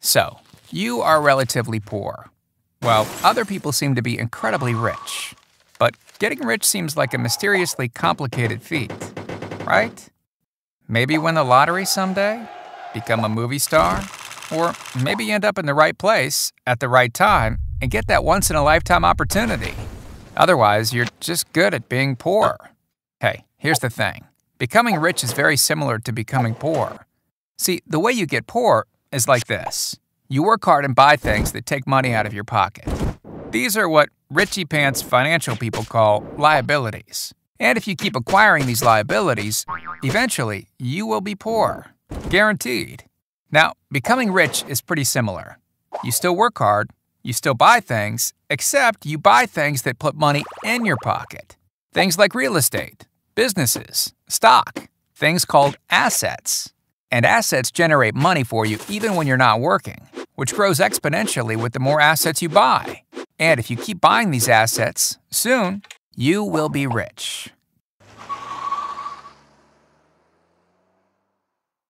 So, you are relatively poor, while other people seem to be incredibly rich. But getting rich seems like a mysteriously complicated feat, right? Maybe win the lottery someday? Become a movie star? Or maybe end up in the right place at the right time and get that once in a lifetime opportunity. Otherwise, you're just good at being poor. Hey, here's the thing becoming rich is very similar to becoming poor. See, the way you get poor is like this you work hard and buy things that take money out of your pocket. These are what Richie Pants financial people call liabilities. And if you keep acquiring these liabilities, eventually you will be poor. Guaranteed. Now, becoming rich is pretty similar. You still work hard, you still buy things, except you buy things that put money in your pocket. Things like real estate, businesses, stock, things called assets. And assets generate money for you even when you're not working, which grows exponentially with the more assets you buy. And if you keep buying these assets, soon you will be rich.